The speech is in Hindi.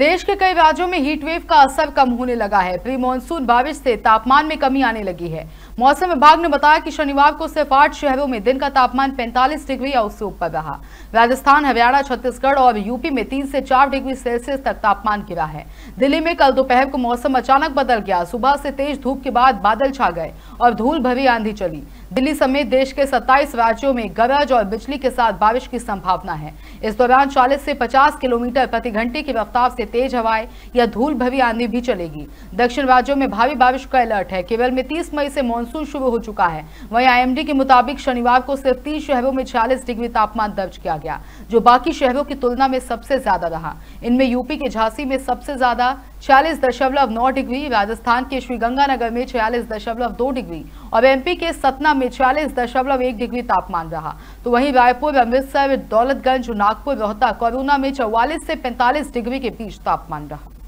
देश के कई राज्यों में हीट वेव का असर कम होने लगा है। प्री मानसून बारिश से तापमान में कमी आने लगी है। मौसम विभाग ने बताया कि शनिवार को सिर्फ़ आठ शहरों में दिन का तापमान 45 डिग्री या उससे ऊपर रहा। राजस्थान, हरियाणा, छत्तीसगढ़ और यूपी में तीन से चार डिग्री सेल्सियस तक तापमान गिरा है। दिल्ली में कल दोपहर को मौसम अचानक बदल गया। सुबह से तेज धूप के बाद बादल छा गए और धूल भरी आंधी चली। दिल्ली समेत देश के 27 राज्यों में गरज और बिजली के साथ बारिश की संभावना है। इस दौरान 40 से 50 किलोमीटर प्रति घंटे की रफ्तार से तेज हवाएँ या धूल भरी आंधी भी चलेगी। दक्षिण राज्यों में भारी बारिश का अलर्ट है। केवल में 30 मई से मानसून शुरू हो चुका है। वहीं आईएमडी के मुताबिक शनिवार को सिर्फ़ तीस शहरों में छियालीस डिग्री तापमान दर्ज किया गया, जो बाकी शहरों की तुलना में सबसे ज़्यादा रहा। इनमें यूपी के झांसी में सबसे ज़्यादा छियालीस दशमलव नौ डिग्री, राजस्थान के श्रीगंगानगर में छियालीस दशमलव दो डिग्री और एमपी के सतना में छियालीस दशमलव एक डिग्री तापमान रहा। तो वहीं रायपुर, अमृतसर, दौलतगंज, नागपुर रोहतक कोरोना में चौवालीस से पैंतालीस डिग्री के बीच तापमान रहा।